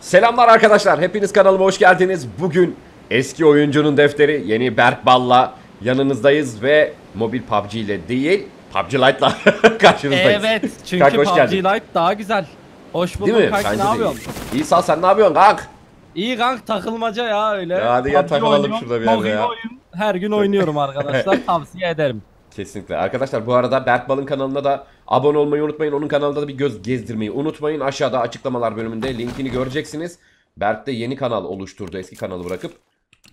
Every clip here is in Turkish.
Selamlar arkadaşlar. Hepiniz kanalıma hoş geldiniz. Bugün eski oyuncunun defteri yeni Berk Ball'la yanınızdayız ve mobil PUBG ile değil PUBG Lite'la karşınızdayız. Evet çünkü Kanka hoş PUBG geldin. Lite daha güzel. Hoş bulduk Değil mi? kanki Bence ne yapıyorsun? İyi sağ sen ne yapıyorsun kank? İyi kank takılmaca ya öyle. Ya hadi PUBG takılalım oynuyorum, şurada bir yerde ya. oyun. Her gün oynuyorum arkadaşlar tavsiye ederim. Kesinlikle. Arkadaşlar bu arada Berk Bal'ın kanalına da abone olmayı unutmayın. Onun kanalında da bir göz gezdirmeyi unutmayın. Aşağıda açıklamalar bölümünde linkini göreceksiniz. Berk de yeni kanal oluşturdu. Eski kanalı bırakıp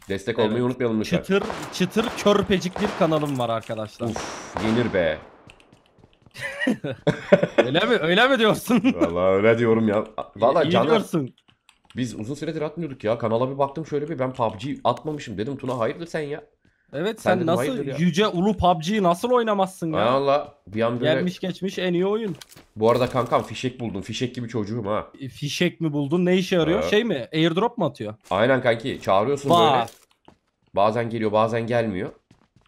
destek olmayı Evet. unutmayalım lütfen. Çıtır çıtır körpecik bir kanalım var arkadaşlar. Uf, yenir be. öyle mi? Öyle mi diyorsun? Vallahi öyle diyorum ya. Vallahi İyi Caner diyorsun. biz uzun süredir atmıyorduk ya. Kanala bir baktım şöyle bir ben PUBG atmamışım dedim. Tuna hayırdır sen ya? Evet Sen sen, nasıl yüce ulu PUBG'yi nasıl oynamazsın ya? Valla bir an böyle. Gelmiş geçmiş en iyi oyun. Bu arada kankam fişek buldum. Fişek gibi çocuğum ha. E, Fişek mi buldun? Ne işe yarıyor? Ha. Şey mi? Airdrop mu atıyor? Aynen kanki çağırıyorsun Vay. böyle. Bazen geliyor bazen gelmiyor.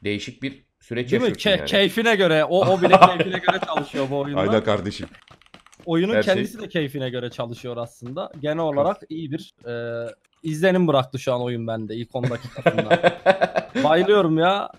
Değişik bir süreç Değil mi? Ke- yani. keyfine göre. O, o bile keyfine göre çalışıyor bu oyunda. Aynen kardeşim. Oyunun Her şey- kendisi de keyfine göre çalışıyor aslında. Genel olarak iyi bir e, izlenim bıraktı şu an oyun bende ilk 10 dakikasında. Bayılıyorum ya.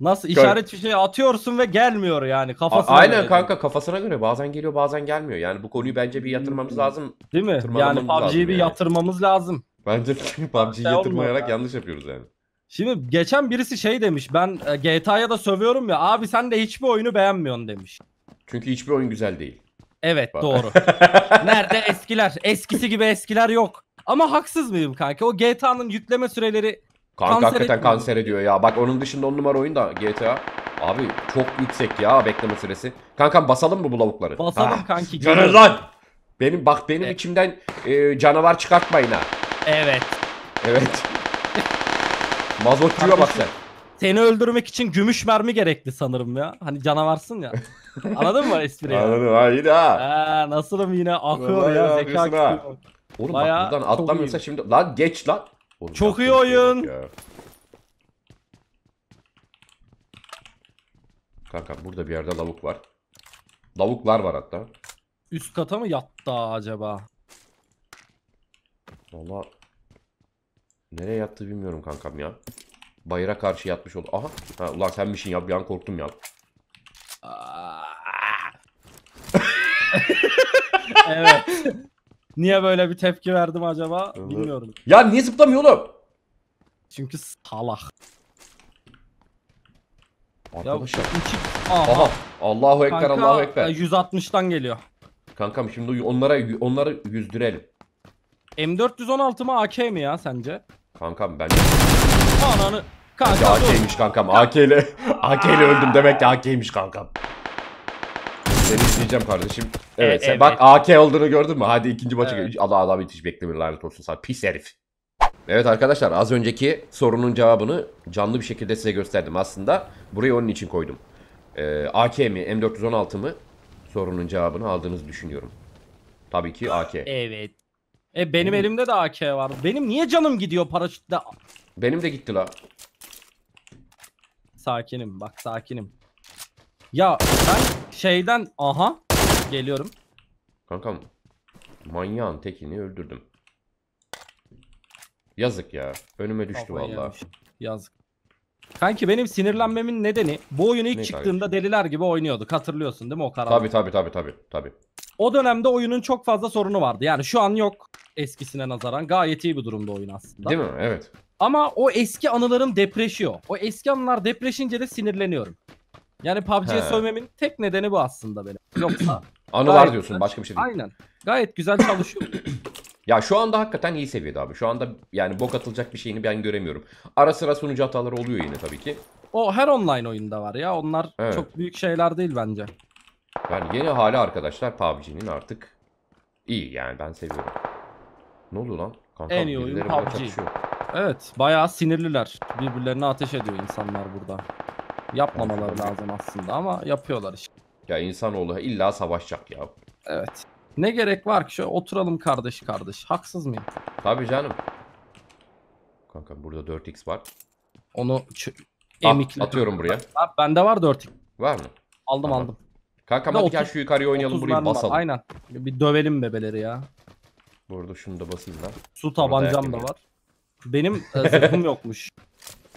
Nasıl işaret fişeği atıyorsun ve gelmiyor yani A- kafasına. Aynen göre. kanka kafasına göre bazen geliyor bazen gelmiyor. Yani bu konuyu bence bir yatırmamız lazım. Değil mi? Yani tırmalamamız lazım PUBG'yi bir yani. yatırmamız lazım. Bence PUBG'yi yatırmayarak ya. yanlış yapıyoruz yani. Şimdi geçen birisi şey demiş. Ben e, GTA'ya da sövüyorum ya. Abi sen de hiçbir oyunu beğenmiyorsun demiş. Çünkü hiçbir oyun güzel değil. Evet Bak. doğru. Nerede eskiler? Eskisi gibi eskiler yok. Ama haksız mıyım kanka? O GTA'nın yükleme süreleri Kanka Kanser hakikaten etmiyor. kanser ediyor ya. Bak onun dışında on numara oyun da GTA. Abi çok yüksek ya bekleme süresi. Kankam basalım mı bu lavukları? basalım Ah, kanki. Canım geliyorum. lan! Benim bak benim E- içimden e, canavar çıkartmayın ha. Evet. Evet. Mazotçuya bak sen. Seni öldürmek için gümüş mermi gerekli sanırım ya. Hani canavarsın ya. Anladın mı espriyi? Anladın hayır ha. Ha, nasılım yine akıyor Vallahi ya zeka ha? küpü. Oğlum Bayağı bak buradan çok atlamıyorsa iyi. şimdi lan geç lan. Oğlum, Çok iyi oyun. ya. Kanka burada bir yerde lavuk var. Lavuklar var hatta. Üst kata mı yattı acaba? Valla nereye yattı bilmiyorum kankam ya. Bayıra karşı yatmış oldu. Aha. Ha, ulan senmişsin ya bir an korktum ya. Evet. Niye böyle bir tepki verdim acaba? Evet. Bilmiyorum. Ya niye zıplamıyor oğlum? Çünkü salak. Ya Arkadaşlar. iki... Aha. Aha. Allahu ekber Kanka, Allahu ekber. e, 160'tan geliyor. Kankam şimdi onlara onları yüzdürelim. M416 mı AK mi ya sence? Kankam ben Ananı. Kanka Ya dur. AK'ymiş kankam. AK ile AK ile öldüm demek ki AK'ymiş kankam. Seni izleyeceğim kardeşim. Evet, E, sen evet. bak AK olduğunu gördün mü? Hadi ikinci maçı Evet. Allah Allah hiç beklemiyor lanet olsun sana pis herif. Evet arkadaşlar az önceki sorunun cevabını canlı bir şekilde size gösterdim aslında. Burayı onun için koydum. Ee, AK mi M416 mı sorunun cevabını aldığınızı düşünüyorum. Tabii ki AK. Evet. E benim elimde de AK var. Benim niye canım gidiyor paraşütle? Benim de gitti la. Sakinim bak sakinim. Ya ben şeyden aha geliyorum. Kankam manyağın tekini öldürdüm. Yazık ya. Önüme düştü Kafayı vallahi. yemiş. Yazık. Kanki benim sinirlenmemin nedeni bu oyun ilk Ne çıktığında deliler gibi oynuyorduk. Hatırlıyorsun değil mi o karar? Tabi tabi tabi tabi tabi. O dönemde oyunun çok fazla sorunu vardı. Yani şu an yok eskisine nazaran. Gayet iyi bir durumda oyun aslında. Değil mi? Evet. Ama o eski anılarım depreşiyor. O eski anılar depreşince de sinirleniyorum. Yani PUBG'ye He. sövmemin tek nedeni bu aslında benim. Yoksa Anılar Gayet diyorsun güzel. başka bir şey değil. aynen. Gayet güzel çalışıyor. Ya şu anda hakikaten iyi seviyede abi. Şu anda yani bok atılacak bir şeyini ben göremiyorum. Ara sıra sunucu hataları oluyor yine tabii ki. o her online oyunda var ya. Onlar Evet. çok büyük şeyler değil bence. Yani yeni hali arkadaşlar PUBG'nin artık iyi yani ben seviyorum. Ne oluyor lan? Kankam, En iyi oyun birileri burada PUBG. çatışıyor. Evet, bayağı sinirliler. Birbirlerine ateş ediyor insanlar burada. Yapmamaları lazım aslında ama yapıyorlar işte. Ya insanoğlu illa savaşacak ya. Evet. Ne gerek var ki? Şöyle oturalım kardeş kardeş. Haksız mıyım? Tabii canım. Kanka burada 4x var. Onu emikle. atıyorum buraya. Ha, bende var 4 Var mı? Aldım Tamam. aldım. De hadi gel 30 şu yukarıya oynayalım 30 burayı mermi var. basalım. Aynen. Bir dövelim bebeleri ya. Burada şunu da basayım lan. Su tabancam da var. Benim e, zırhım yokmuş.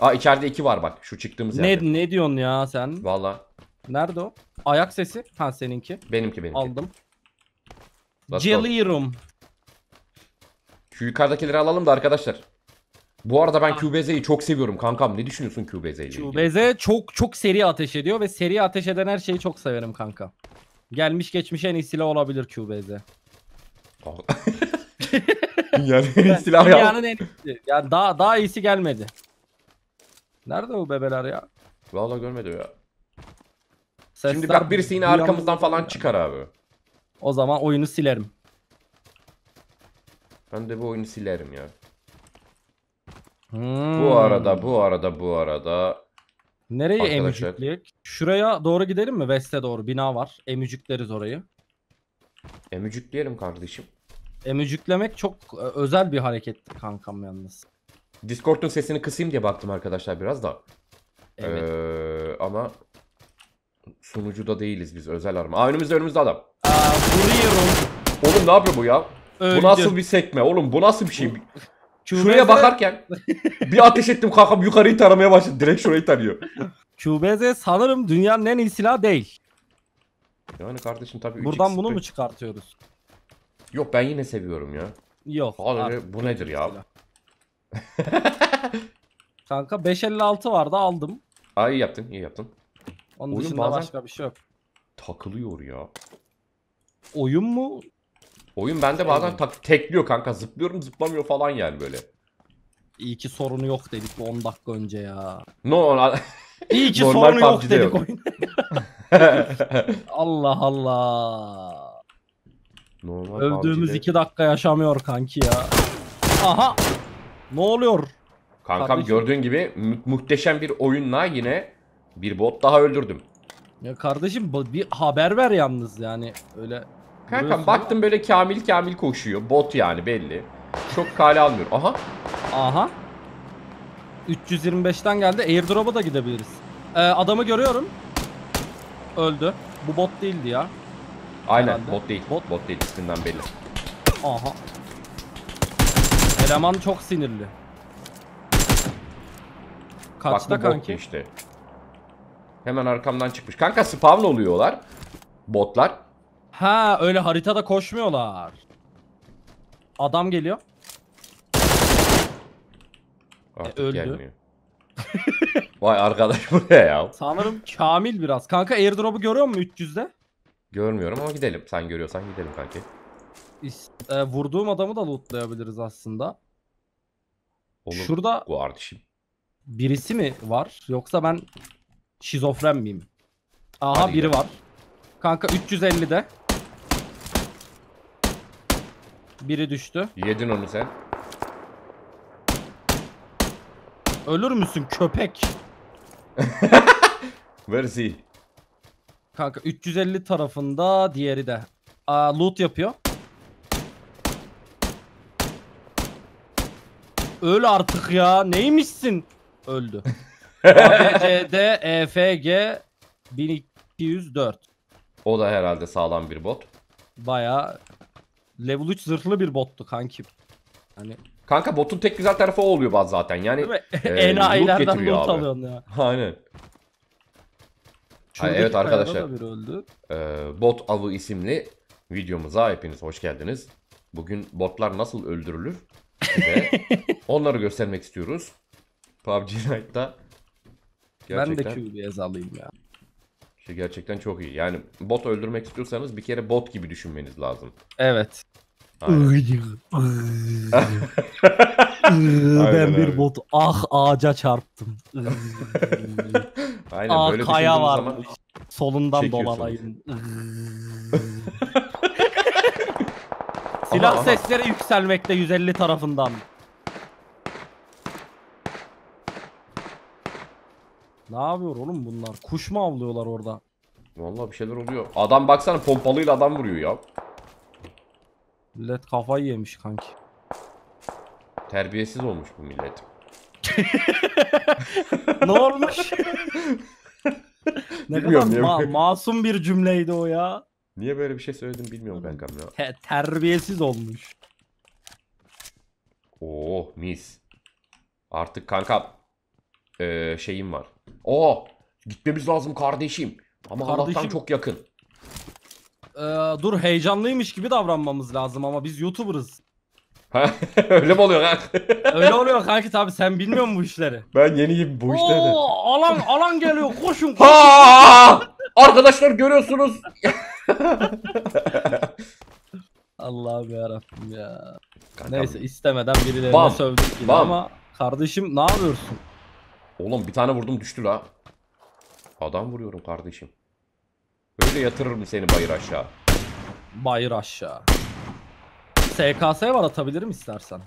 Aa içeride iki var bak. Şu çıktığımız ne yerde. ne diyorsun ya sen? Valla Nerede o? Ayak sesi. Ha seninki. benimki benimki. Aldım. Let's go. Geliyorum. Şu yukarıdakileri alalım da arkadaşlar. Bu arada ben QBZ'yi çok seviyorum kankam. Ne düşünüyorsun QBZ ile ilgili? QBZ çok çok seri ateş ediyor ve seri ateş eden her şeyi çok severim kanka. Gelmiş geçmiş en iyi silah olabilir QBZ. İyi silahı ya. Dünyanın en iyisi. Yani daha daha iyisi gelmedi. Nerede bu bebeler ya? Valla görmedi ya. Sesler Şimdi bak birisi yine arkamızdan falan çıkar abi. O zaman oyunu silerim. Ben de bu oyunu silerim ya. Hmm. Bu arada bu arada bu arada. Nereye Arkadaşlar. emücükleyek? Şuraya doğru gidelim mi? West'e doğru bina var. Emücükleriz orayı. Emücükleyelim kardeşim. Emücüklemek çok e, özel bir harekettir kankam yalnız. Discord'un sesini kısayım diye baktım arkadaşlar biraz da. Evet. Ee, ama sunucuda değiliz biz özel arama. Aa önümüzde önümüzde adam. Aa, vuruyorum. Oğlum ne yapıyor bu ya? Öldü. Bu nasıl bir sekme? Oğlum bu nasıl bir şey? Şuraya bakarken bir ateş ettim kankam yukarıyı taramaya başladı. Direkt şurayı tarıyor. QBZ sanırım dünyanın en iyi silahı değil. Yani kardeşim tabii 3x Buradan bunu mu çıkartıyoruz? Yok ben yine seviyorum ya. Yok. Abi bu nedir ya? silah. Kanka 556 vardı aldım. Aa iyi yaptın iyi yaptın. Onun Oyun dışında bazen- başka bir şey yok. Takılıyor ya. Oyun mu? Oyun bende bazen tak tekliyor kanka. Zıplıyorum zıplamıyor falan yani böyle. İyi ki sorunu yok dedik bu 10 dakika önce ya. No. İyi ki Normal sorunu yok PUBG'de dedik yok. oyun. Allah Allah. Normal Öldüğümüz PUBG'de- 2 dakika yaşamıyor kanki ya. Aha. Ne oluyor? Kankam Kardeşim. gördüğün gibi mu- muhteşem bir oyunla yine bir bot daha öldürdüm. Ya kardeşim bir haber ver yalnız yani öyle. Kankam baktım böyle Kamil Kamil koşuyor. Bot yani belli. Çok kale almıyor. Aha. Aha. 325'ten geldi. Airdrop'a da gidebiliriz. Ee, adamı görüyorum. Öldü. Bu bot değildi ya. Aynen Herhalde. bot değil. Bot. Bot değil isminden belli. Aha. Eleman çok sinirli. Kaçta Bak bu bot kanki? işte. Hemen arkamdan çıkmış. Kanka spawn oluyorlar. Botlar. Ha öyle haritada koşmuyorlar. Adam geliyor. Artık E, öldü. gelmiyor. Vay arkadaş bu ne ya? Sanırım Kamil biraz. Kanka airdrop'u görüyor musun 300'de? Görmüyorum ama gidelim. Sen görüyorsan gidelim kanki. E, vurduğum adamı da lootlayabiliriz aslında. Olur. Şurada Kardeşim. birisi mi var yoksa ben şizofren miyim? Aha Hadi biri gidelim. var. Kanka 350'de. Biri düştü. Yedin onu sen. Ölür müsün köpek? Where is he? Kanka 350 tarafında diğeri de. Aa, loot yapıyor. Öl artık ya. Neymişsin? Öldü. ABCD EFG 1204. O da herhalde sağlam bir bot. Baya level 3 zırhlı bir bottu kanki. Hani Kanka botun tek güzel tarafı o oluyor baz zaten. Yani? Ee, Enayilerden loot alıyorsun ya. aynen. Şuradaki evet arkadaşlar. Ee, bot avı isimli videomuza hepiniz hoş geldiniz. Bugün botlar nasıl öldürülür? Size onları göstermek istiyoruz. PUBG Lite'da Ben de gerçekten, QBS alayım ya. şey gerçekten çok iyi. Yani bot öldürmek istiyorsanız bir kere bot gibi düşünmeniz lazım. Evet. Aynen. ben bir abi. bot ah ağaca çarptım. Aynen ah böyle kaya var. zaman Solundan dolanayım. Silah Aha, aha. sesleri yükselmekte 150 tarafından. Ne yapıyor oğlum bunlar? Kuş mu avlıyorlar orada? Vallahi bir şeyler oluyor. Adam baksana pompalıyla adam vuruyor ya. Millet kafayı yemiş kanki. Terbiyesiz olmuş bu millet. ne olmuş? ne Bilmiyorum, kadar ma- masum bir cümleydi o ya. Niye böyle bir şey söyledim bilmiyorum kankam ya. Te- terbiyesiz olmuş. Oo mis. Artık kanka eee, şeyim var. Oo gitmemiz lazım kardeşim. Ama Allah'tan çok yakın. Ee, dur heyecanlıymış gibi davranmamız lazım ama biz YouTuber'ız. Ha, Öyle mi oluyor lan? Öyle oluyor kanki tabi sen bilmiyor musun bu işleri? ben yeniyim bu işlerde. Oo, alan alan geliyor koşun koşun. Ha! Arkadaşlar görüyorsunuz. Allah'ım yarabbim ya. Kankam, Neyse istemeden birilerine Bam, sövdük yine bam. ama kardeşim ne yapıyorsun? Oğlum bir tane vurdum düştü la. Adam vuruyorum kardeşim. Öyle yatırırım seni bayır aşağı. Bayır aşağı. SKS var atabilirim istersen.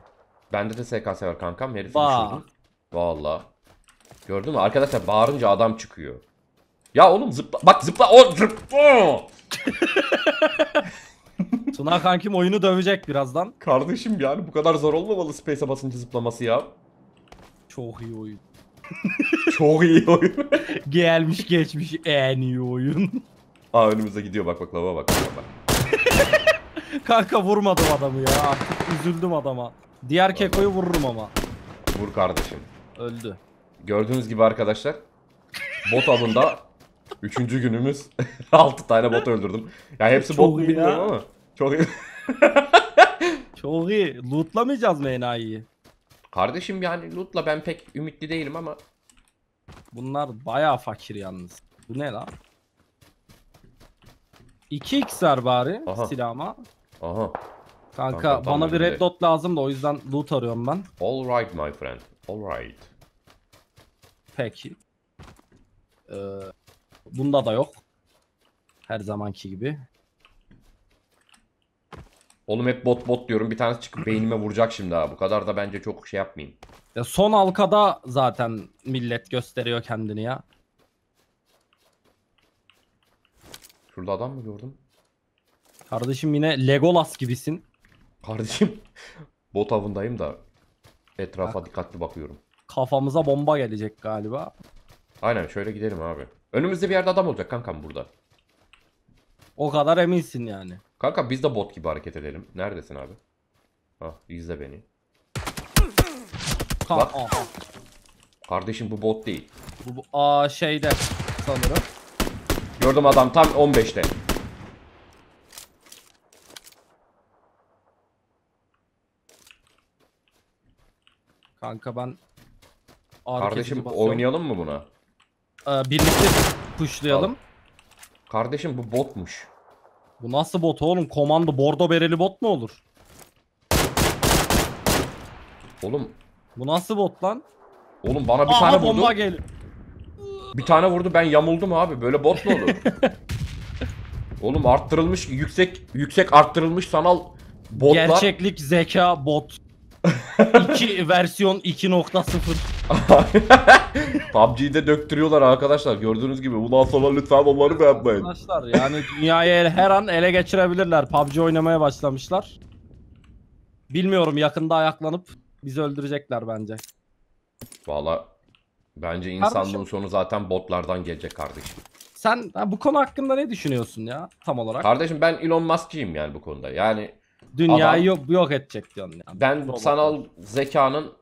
Bende de SKS var kankam. Herifi Bak. düşürdüm. Valla. Gördün mü? Arkadaşlar bağırınca adam çıkıyor. Ya oğlum zıpla. Bak zıpla. O zıpla. Tuna kankim oyunu dövecek birazdan. Kardeşim yani bu kadar zor olmamalı Space'e basınca zıplaması ya. Çok iyi oyun. Çok iyi oyun. Gelmiş geçmiş en iyi oyun. Aa önümüze gidiyor bak bak lava bak. bak, bak. Kanka vurmadım adamı ya. Artık üzüldüm adama. Diğer kekoyu vururum ama. Vur kardeşim. Öldü. Gördüğünüz gibi arkadaşlar bot avında 3. günümüz 6 tane bot öldürdüm. Ya hepsi Çok bot mu iyi bilmiyorum ya. ama çok iyi. Çok iyi. Lootlamayacağız mı enayiyi? Kardeşim yani loot'la ben pek ümitli değilim ama Bunlar bayağı fakir yalnız. Bu ne lan? 2x ver bari Aha. silahıma. aha. Kanka, Kanka, bana bir red dot lazım da o yüzden loot arıyorum ben. All right my friend. All right. Peki. Ee, bunda da yok. Her zamanki gibi. Oğlum hep bot bot diyorum. Bir tanesi çıkıp beynime vuracak şimdi ha. Bu kadar da bence çok şey yapmayayım. Ya son halkada zaten millet gösteriyor kendini ya. Şurada adam mı gördüm? Kardeşim yine Legolas gibisin. Kardeşim bot avındayım da etrafa dikkatli bakıyorum. Kafamıza bomba gelecek galiba. Aynen şöyle gidelim abi. Önümüzde bir yerde adam olacak kankam burada. O kadar eminsin yani. Kanka biz de bot gibi hareket edelim. Neredesin abi? Ha izle beni. Bak. Aha. Kardeşim bu bot değil. Bu, bu aa şeyde sanırım. Gördüm adam tam 15'te. Kanka ben Kardeşim basıyorum. oynayalım mı buna? Ee, birlikte pushlayalım. Kardeşim bu botmuş. Bu nasıl bot oğlum? Komando bordo bereli bot mu olur? Oğlum Bu nasıl bot lan? oğlum bana bir Aha tane bomba vurdu. geliyor. Bir tane vurdu ben yamuldum abi. Böyle bot mu olur? oğlum arttırılmış yüksek yüksek arttırılmış sanal botlar. Gerçeklik zeka bot. 2 versiyon 2.0. PUBG'de döktürüyorlar arkadaşlar. Gördüğünüz gibi. Bundan sonra lütfen onları beğenmeyin. Arkadaşlar yani dünyayı her an ele geçirebilirler. PUBG oynamaya başlamışlar. Bilmiyorum yakında ayaklanıp bizi öldürecekler bence. Valla bence insanlığın Kardeşim. sonu zaten botlardan gelecek kardeşim. Sen ha, bu konu hakkında ne düşünüyorsun ya tam olarak? Kardeşim ben Elon Musk'cıyım yani bu konuda. Yani Dünyayı adam- yok, yok edecek diyorsun yani. ben sanal zekanın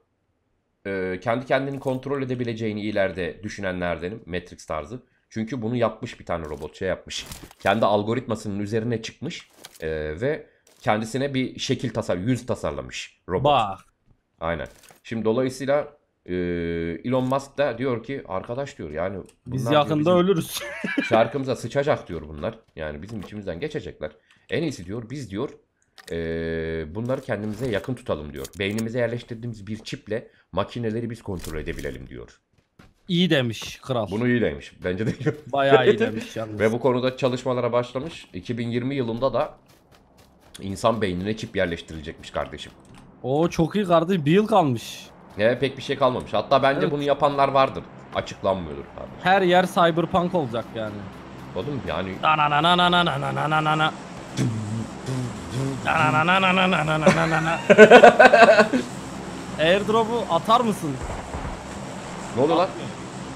e, kendi kendini kontrol edebileceğini ileride düşünenlerdenim. Matrix tarzı. Çünkü bunu yapmış bir tane robot şey yapmış. Kendi algoritmasının üzerine çıkmış e, ve kendisine bir şekil tasar, yüz tasarlamış robot. Bak. Aynen. Şimdi dolayısıyla e, Elon Musk da diyor ki arkadaş diyor yani Biz diyor yakında bizim ölürüz. şarkımıza sıçacak diyor bunlar. Yani bizim içimizden geçecekler. En iyisi diyor biz diyor e, bunları kendimize yakın tutalım diyor. Beynimize yerleştirdiğimiz bir çiple makineleri biz kontrol edebilelim diyor. İyi demiş kral. Bunu iyi demiş. Bence de Bayağı iyi demiş yalnız. Ve bu konuda çalışmalara başlamış. 2020 yılında da insan beynine çip yerleştirilecekmiş kardeşim. Oo çok iyi kardeş. Bir yıl kalmış. Ne pek bir şey kalmamış. Hatta bence Evet. bunu yapanlar vardır. Açıklanmıyordur kardeşim. Her yer cyberpunk olacak yani. Oğlum yani Nananananananananana. Nanananananananana. Airdrop'u atar mısın? ne oldu lan?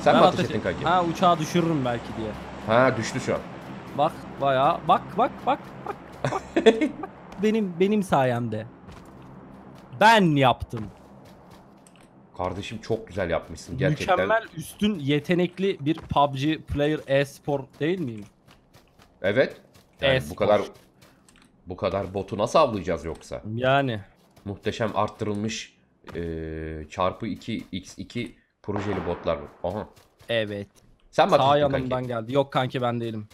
Sen Ben mi ateş ateş- ettin kanki? Ha uçağı düşürürüm belki diye. Ha düştü şu an. Bak bayağı bak bak bak bak. bak. benim benim sayemde. Ben yaptım. Kardeşim çok güzel yapmışsın gerçekten. Mükemmel üstün yetenekli bir PUBG player e-spor değil miyim? Evet. Yani bu E-spor. kadar bu kadar botu nasıl avlayacağız yoksa? Yani. Muhteşem arttırılmış eee, çarpı 2 x2 projeli botlar. Aha. Evet. Sen bak Sağ kanki. yanımdan geldi. Yok kanki ben değilim.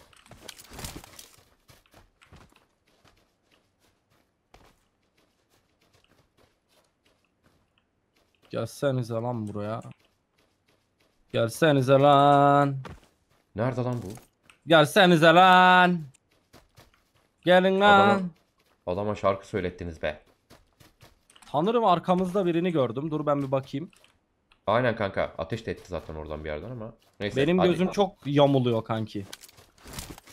Gelsenize lan buraya. Gelsenize lan. Nerede lan bu? Gelsenize lan. Gelin lan. Adama- Adama şarkı söylettiniz be. Tanırım arkamızda birini gördüm. Dur ben bir bakayım. Aynen kanka. Ateş de etti zaten oradan bir yerden ama. Neyse. Benim hadi. gözüm çok yamuluyor kanki.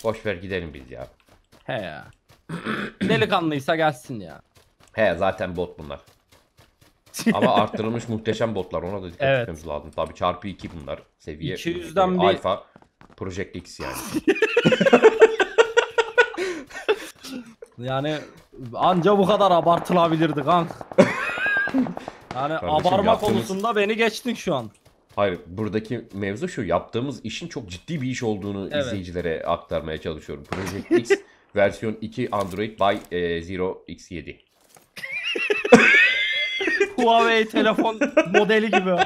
Boş ver gidelim biz ya. He ya. Delikanlıysa gelsin ya. He zaten bot bunlar. Ama arttırılmış muhteşem botlar ona da dikkat Evet. etmemiz lazım. Tabii çarpı 2 bunlar. Seviye 200'den e, bir- alfa Project X yani. Yani anca bu kadar abartılabilirdi kank. Yani Kardeşim, abarma yaptığınız- konusunda beni geçtin şu an. Hayır buradaki mevzu şu yaptığımız işin çok ciddi bir iş olduğunu Evet. izleyicilere aktarmaya çalışıyorum. Project X versiyon 2 Android by e, Zero X7. Huawei telefon modeli gibi.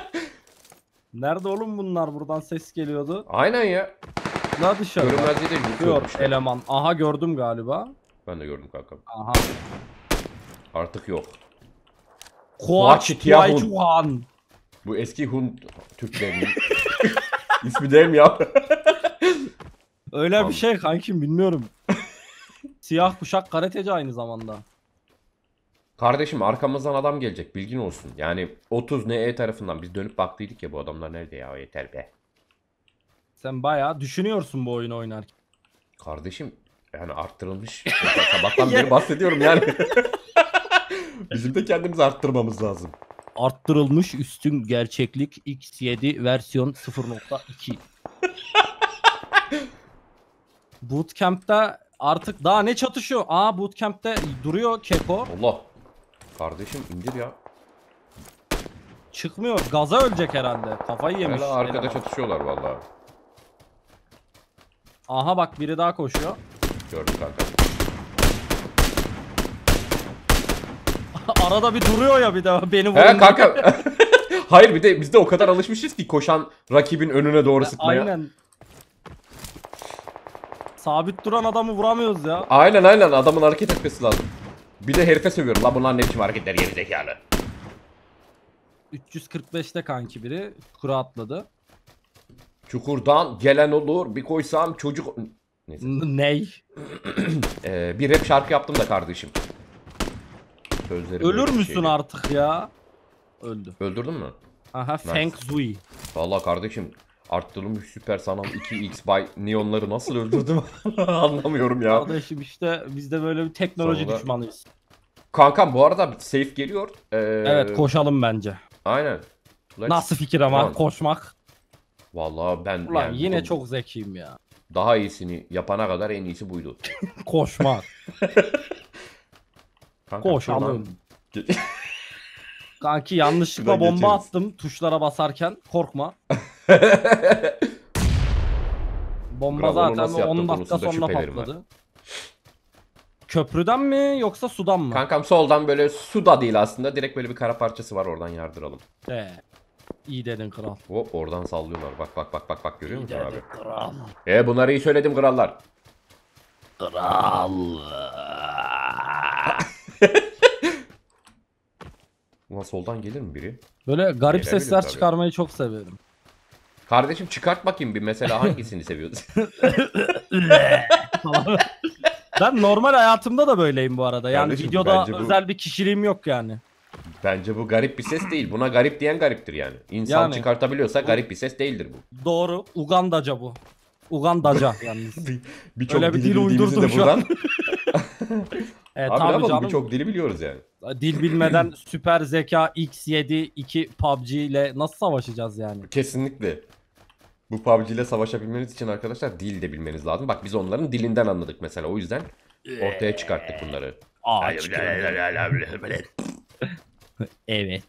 Nerede oğlum bunlar? Buradan ses geliyordu. Aynen ya. La dışarı. Görünmezliği de yıkıyormuş. eleman. Aha gördüm galiba. Ben de gördüm kanka. Aha. Artık yok. Tiahun. Tiahuan. Bu eski Hun Türklerinin ismi değil mi ya? Öyle Tamam. bir şey kankim bilmiyorum. Siyah kuşak karateci aynı zamanda. Kardeşim arkamızdan adam gelecek bilgin olsun. Yani 30 NE tarafından biz dönüp baktıydık ya bu adamlar nerede ya yeter be. Sen bayağı düşünüyorsun bu oyunu oynarken. Kardeşim yani arttırılmış. Sabahtan beri bahsediyorum yani. Bizim de kendimizi arttırmamız lazım. Arttırılmış üstün gerçeklik X7 versiyon 0.2. Bootcamp'te artık daha ne çatışıyor? Aa Bootcamp'te duruyor Keko. Allah. Kardeşim indir ya. Çıkmıyor. Gaza ölecek herhalde. Kafayı yemiş. Hala arkada eleman. çatışıyorlar vallahi. Aha bak biri daha koşuyor. Gördüm kanka. Arada bir duruyor ya bir de beni He vurun. kanka. Hayır bir de biz de o kadar alışmışız ki koşan rakibin önüne doğru sıkmaya. Aynen Aynen. Sabit duran adamı vuramıyoruz ya. aynen, adamın hareket etmesi lazım. Bir de herife sövüyorum. La bunlar ne biçim hareketler geri zekalı. 345'te kanki biri kura atladı. Çukurdan gelen olur bir koysam çocuk... Neyse. Ney? Ee, bir rap şarkı yaptım da kardeşim. Sözleri böyle Ölür müsün şeydi. artık ya? Öldü. Öldürdün mü? Aha Feng Zui. Vallahi kardeşim arttırılmış süper sanal 2x by neonları nasıl öldürdüm anlamıyorum ya. Kardeşim işte biz de böyle bir teknoloji Sonunda- düşmanıyız. Kankam bu arada safe geliyor. Ee, Evet koşalım bence. Aynen. Let's- Nasıl fikir ama Tamam. koşmak. Vallahi ben Ulan yani yine bu- çok zekiyim ya. Daha iyisini yapana kadar en iyisi buydu. Koşmak. Kankam, Koşalım. şuradan- Kanki yanlışlıkla Şuradan bomba geçeriz. attım tuşlara basarken. Korkma. Bomba Kral, onu zaten nasıl yaptın 10 dakika konusunda sonra şüphelerim var. patladı. Köprüden mi yoksa sudan mı? Kankam soldan böyle su da değil aslında. Direkt böyle bir kara parçası var oradan yardıralım. He. İyi dedin kral. Hop oradan sallıyorlar. Bak bak bak bak bak görüyor musun abi? kral. E bunları iyi söyledim krallar. Kral. Ulan soldan gelir mi biri? Böyle garip Gelebilir sesler tabii. çıkarmayı çok severim. Kardeşim çıkart bakayım bir mesela hangisini seviyorsun? ben normal hayatımda da böyleyim bu arada. Yani Kardeşim, videoda bence bu- özel bir kişiliğim yok yani. Bence bu garip bir ses değil. Buna garip diyen gariptir yani. İnsan Yani. çıkartabiliyorsa garip bir ses değildir bu. Doğru. Ugandaca bu. Ugandaca yalnız. Birçok Öyle bir dil bildiğimizi uydurdum de şu an. buradan. E, Abi tabii ne yapalım canım. birçok dili biliyoruz yani. Dil bilmeden süper zeka X7 2 PUBG ile nasıl savaşacağız yani? Kesinlikle. Bu PUBG ile savaşabilmeniz için arkadaşlar dil de bilmeniz lazım. Bak biz onların dilinden anladık mesela. O yüzden ortaya çıkarttık bunları. Ağaç Evet.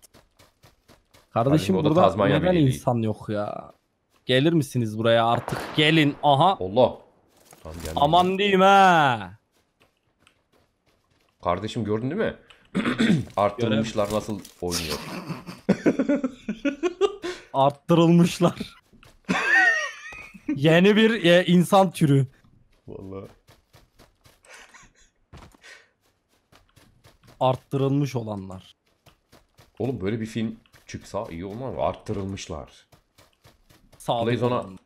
Kardeşim, Kardeşim o da burada Tazmanya neden Birliği. insan yok ya? Gelir misiniz buraya artık? Gelin. Aha. Allah. Tamam, geldim. Aman diyeyim ha. Kardeşim gördün değil mi? Arttırılmışlar nasıl oynuyor. Arttırılmışlar. Yeni bir e, insan türü. Vallahi. Arttırılmış olanlar. Oğlum böyle bir film çıksa iyi olmaz mı? Arttırılmışlar. Sağ Playzone'a-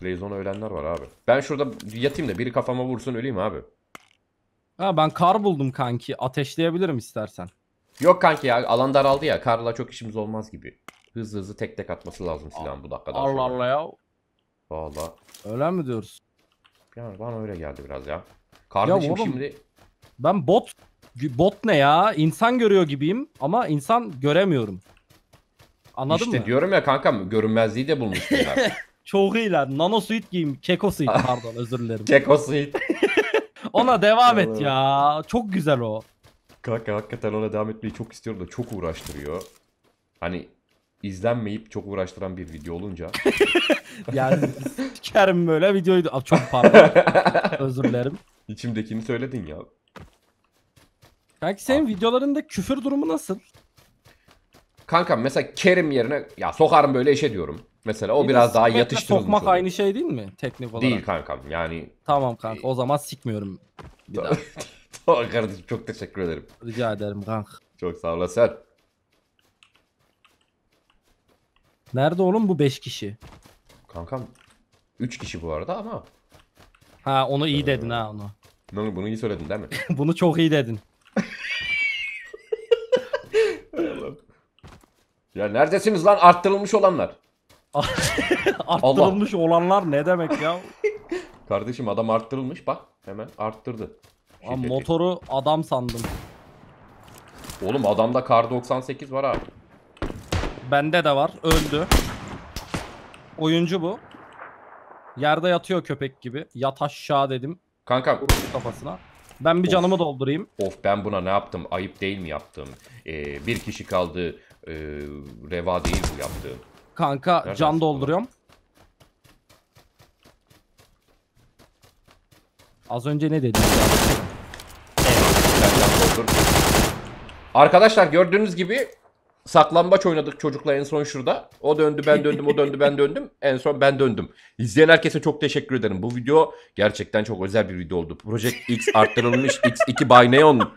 Playzone ölenler var abi. Ben şurada yatayım da biri kafama vursun öleyim abi. Ha ben kar buldum kanki. Ateşleyebilirim istersen. Yok kanki ya alan daraldı ya. Karla çok işimiz olmaz gibi. Hızlı hızlı tek tek atması lazım silahın bu dakikadan Allah sonra. Allah ya. Valla. Öyle mi diyoruz? Yani bana öyle geldi biraz ya. Kardeşim oğlum, şimdi Ben bot bot ne ya? İnsan görüyor gibiyim ama insan göremiyorum. Anladın işte mı? diyorum ya kankam görünmezliği de bulmuş bunlar. Çok iyiler. Nano suit giyeyim. Keko suit pardon özür dilerim. Keko Suite. Ona devam et ya. Çok güzel o. Kanka hakikaten ona devam etmeyi çok istiyorum da çok uğraştırıyor. Hani izlenmeyip çok uğraştıran bir video olunca. Yani sikerim böyle videoyu. da- Aa, Çok pardon. özür dilerim. içimdekini söyledin ya. Kanki senin videolarında küfür durumu nasıl? Kankam mesela Kerim yerine ya sokarım böyle işe diyorum. Mesela o biraz daha yatıştırılmış Sokmak oluyor. aynı şey değil mi teknik olarak? Değil kankam yani. Tamam kanka o zaman sikmiyorum. Bir daha. Tamam kardeşim çok teşekkür ederim. Rica ederim kanka. Çok sağ olasın. Nerede oğlum bu 5 kişi? Kankam 3 kişi bu arada ama. Ha onu iyi dedin ha onu. Bunu, bunu iyi söyledin değil mi? Bunu çok iyi dedin. Ya neredesiniz lan arttırılmış olanlar? Arttırılmış olanlar ne demek ya? Kardeşim adam arttırılmış bak hemen arttırdı. Lan Şirketi. motoru adam sandım. Oğlum adamda kar 98 var abi. Bende de var. Öldü. Oyuncu bu. Yerde yatıyor köpek gibi. Yat aşağı dedim. Kankam Vurdu kafasına. Ben bir Of. canımı doldurayım. of ben buna ne yaptım ayıp değil mi yaptım? Ee, bir kişi kaldı ee, reva değil bu yaptığım. Kanka Nereden can dolduruyorum. Az önce ne doldur. Arkadaşlar gördüğünüz gibi saklambaç oynadık çocukla en son şurada. O döndü ben döndüm o döndü ben döndüm. En son ben döndüm. İzleyen herkese çok teşekkür ederim. Bu video gerçekten çok özel bir video oldu. Project X arttırılmış X2 by Neon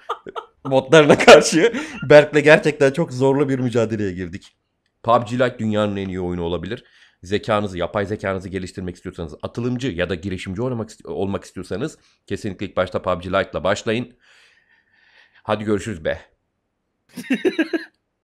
modlarına karşı Berk'le gerçekten çok zorlu bir mücadeleye girdik. PUBG Lite dünyanın en iyi oyunu olabilir. Zekanızı, yapay zekanızı geliştirmek istiyorsanız, atılımcı ya da girişimci olmak, isti- olmak istiyorsanız kesinlikle ilk başta PUBG Lite'la başlayın. Hadi görüşürüz be.